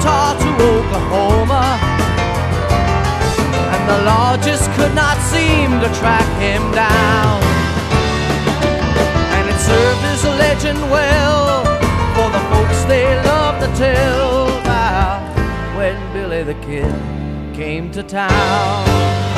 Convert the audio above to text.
Utah to Oklahoma. And the law just could not seem to track him down. And it served as a legend well for the folks they loved to tell about when Billy the Kid came to town.